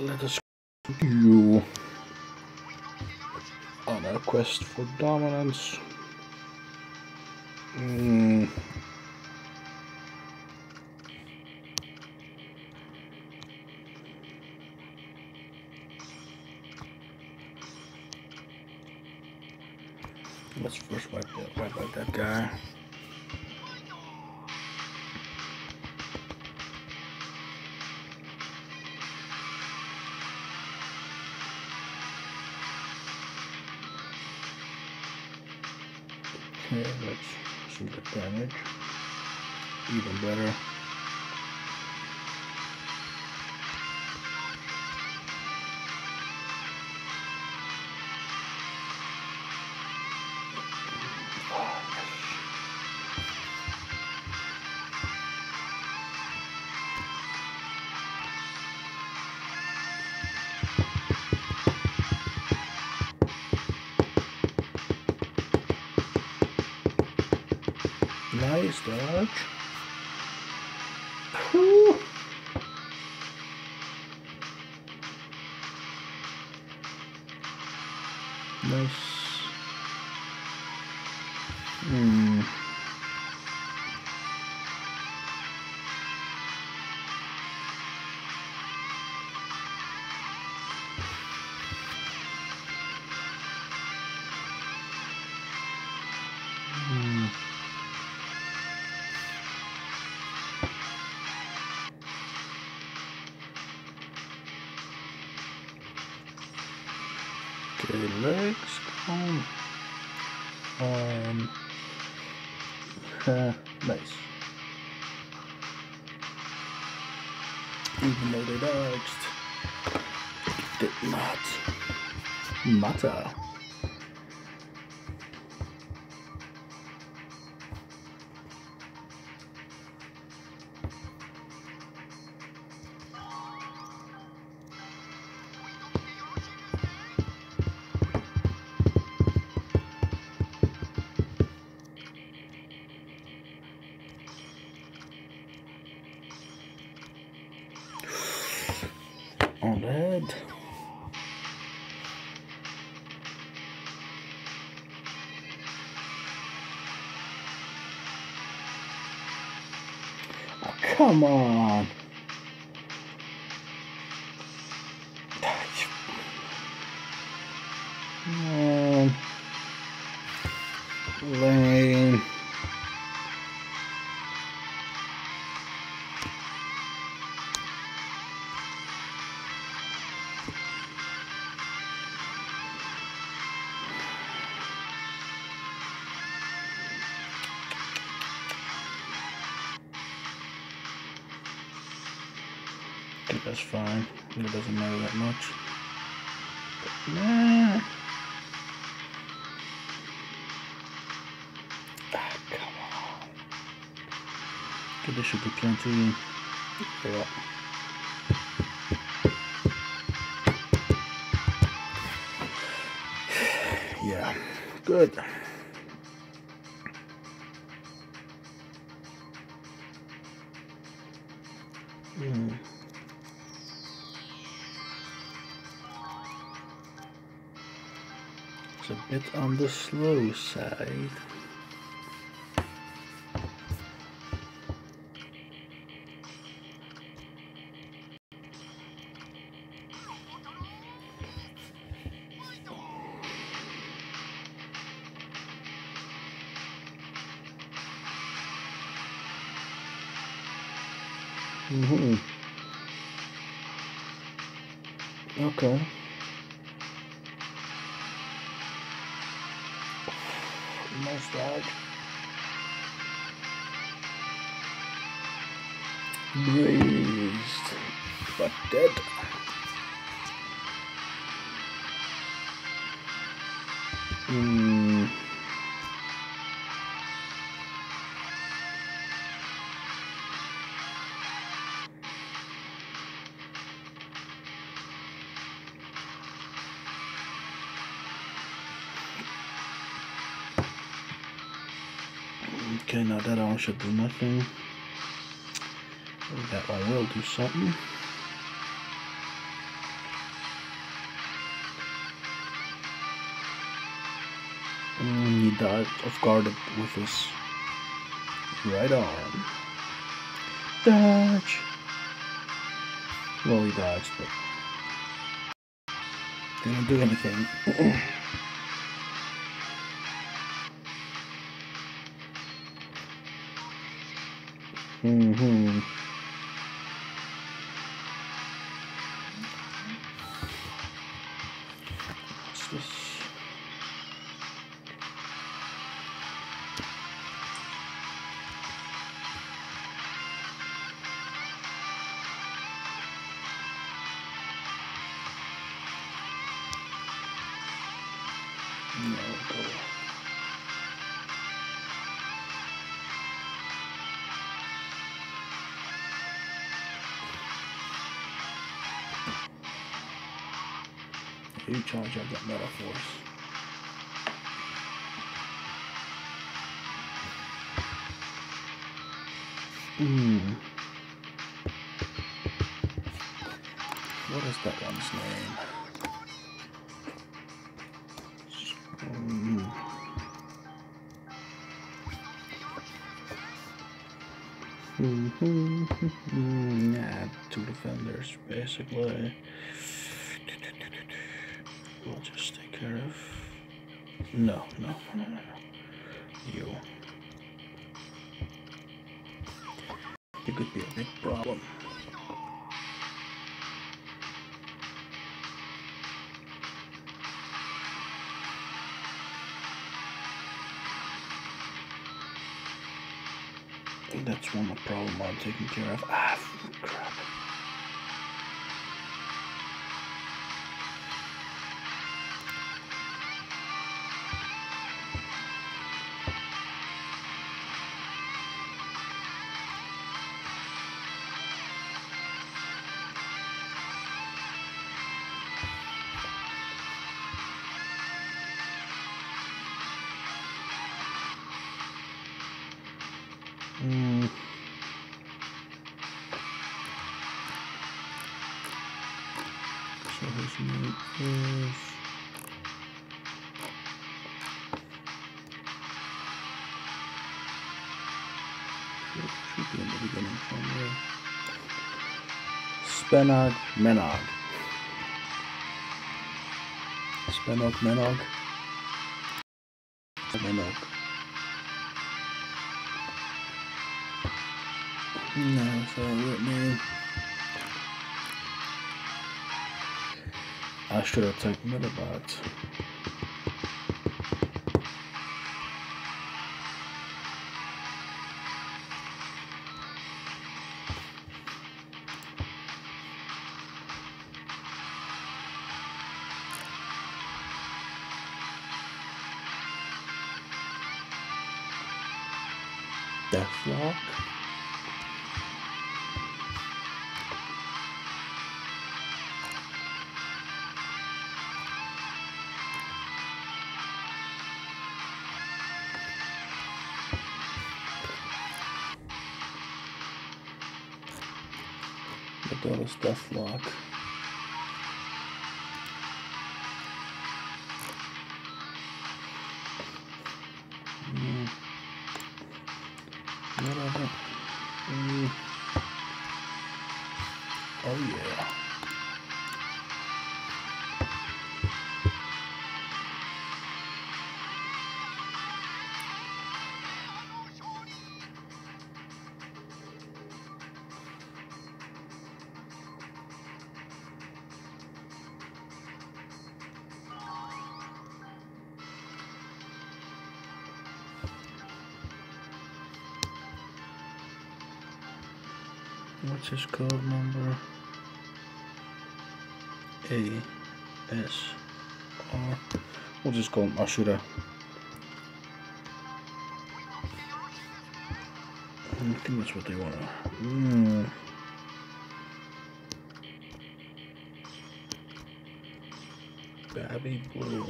Let us continue on our quest for dominance. Mm. Let's first wipe that wipe out that guy. Damage. Even better. Nice dodge. Okay, on. Um. Uh, nice. Even though they dodged, it did not matter. Oh, come on. Think that's fine. It doesn't matter that much. But, nah. Ah, come on. Okay, this should be plenty. Yeah. Yeah, good. Hmm. Bit on the slow side. Mm-hmm. Okay. Nice dodge. Grazed, but dead. Hmm. Okay, now that one should do nothing. That one will do something. Mm, he dodged off guarded with his right arm. Dodge! Well, he dodged, but didn't do anything. mm-hmm. No. You charge up that Medaforce. Hmm. What is that one's name? Hmm. Mm-hmm. Yeah, two defenders basically. We'll just take care of. No, no, no, no, no. You. You could be a big problem. That's one problem I'm taking care of. Ah, crap. Mm. So somewhere. Spenog Menog. Spenog Menog. Menog. No, so let me. I should have taken it about. Deathlock. Deathlock. Mm. Whatever. Mm. Oh yeah. His code number? A S R. We'll just call him Ashura. I think that's what they want to. Mm. Babby Blue.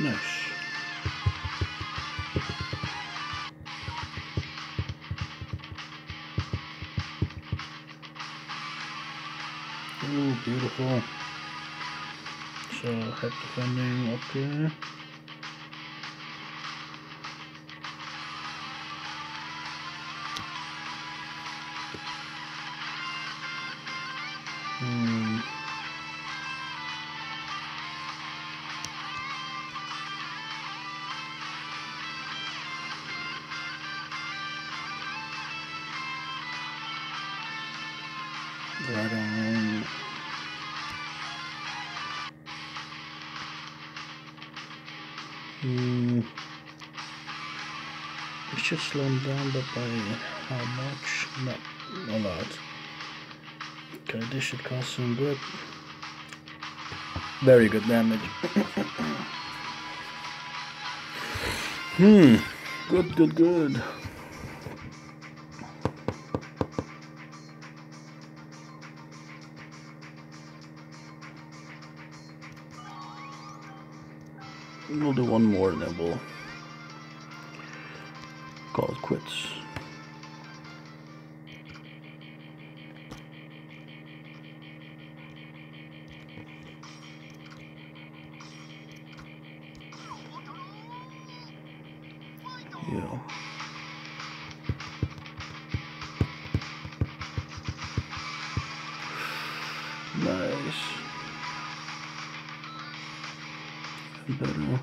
Nice. Ooh, beautiful. So head defending up here. Right on. Hmm. We should slow him down, but by how much? Not a lot. Okay, this should cause some good. Very good damage. hmm. Good, good, good. We'll do one more and then we'll call it quits. Better.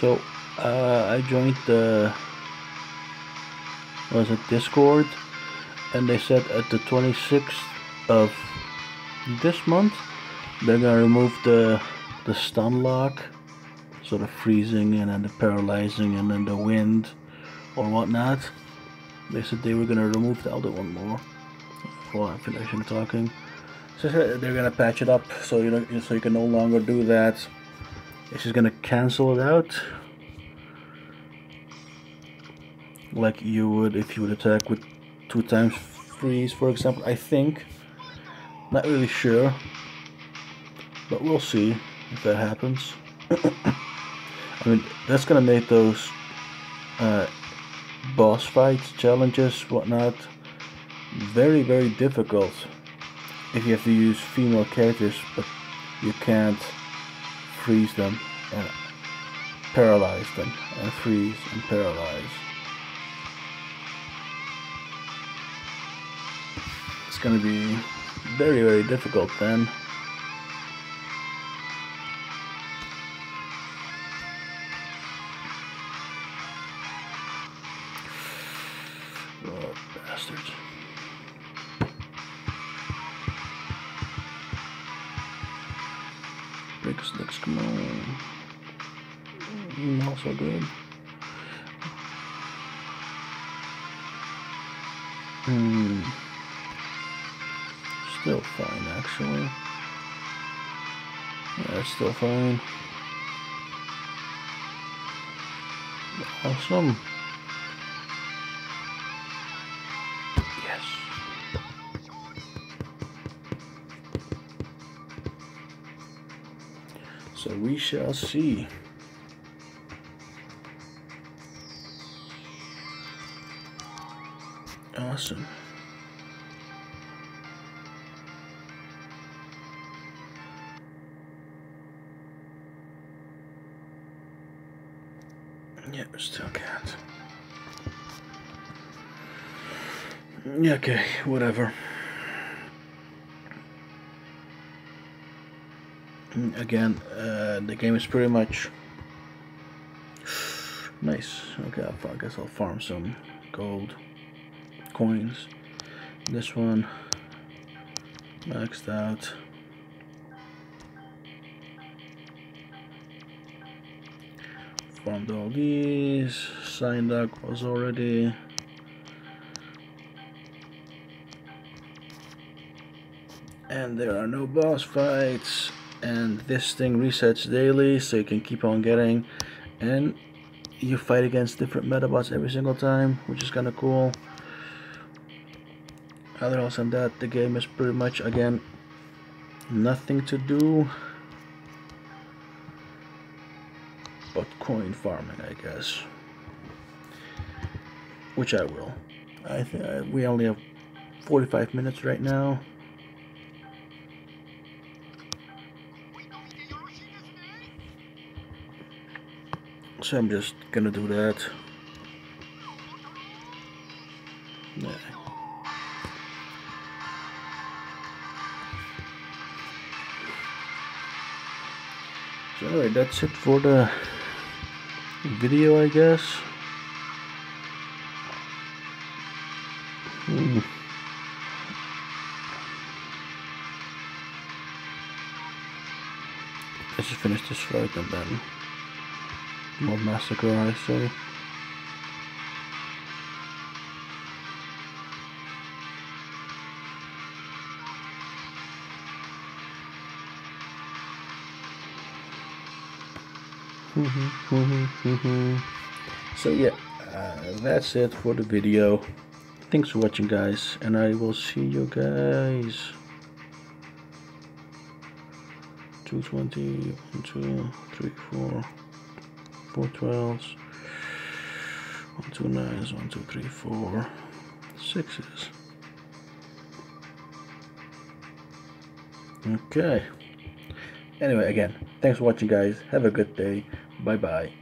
So uh, I joined the was it Discord, and they said at the 26th of this month they're gonna remove the the stun lock, so the freezing and then the paralyzing and then the wind or whatnot. They said they were gonna remove the other one more. Well, I'm finishing talking. So they're gonna patch it up so you don't, so you can no longer do that. It's just gonna cancel it out, like you would if you would attack with two times freeze, for example. I think. Not really sure, but we'll see if that happens. I mean, that's gonna make those uh, boss fights, challenges, whatnot, very, very difficult if you have to use female characters, but you can't freeze them and paralyze them, and freeze and paralyze. It's gonna be very, very difficult then. Hmm. Still fine, actually. Yeah, it's still fine. Awesome. Yes. So we shall see. Awesome. Yeah, still can't. Yeah, okay, whatever. Mm, Again, uh, the game is pretty much nice. Okay, I guess I'll farm some gold coins. This one maxed out. Farmed all these. Psyduck was already. And there are no boss fights. And this thing resets daily, so you can keep on getting. And you fight against different Medabots every single time, which is kind of cool. Other than that, the game is pretty much again nothing to do. but coin farming, I guess. Which I will. I think we only have 45 minutes right now. So I'm just gonna do that. So anyway, that's it for the video, I guess. Hmm. Let's just finish this fight and then more massacre, I say. Mm-hmm, mm-hmm, mm-hmm, so yeah, uh, that's it for the video. Thanks for watching guys and I will see you guys. 220, 1, 2, 3, 4, 4 12s, 1, 2 9s, 1, 2, 3, 4, 6s. Okay. Anyway, again, thanks for watching guys. Have a good day. Bye bye.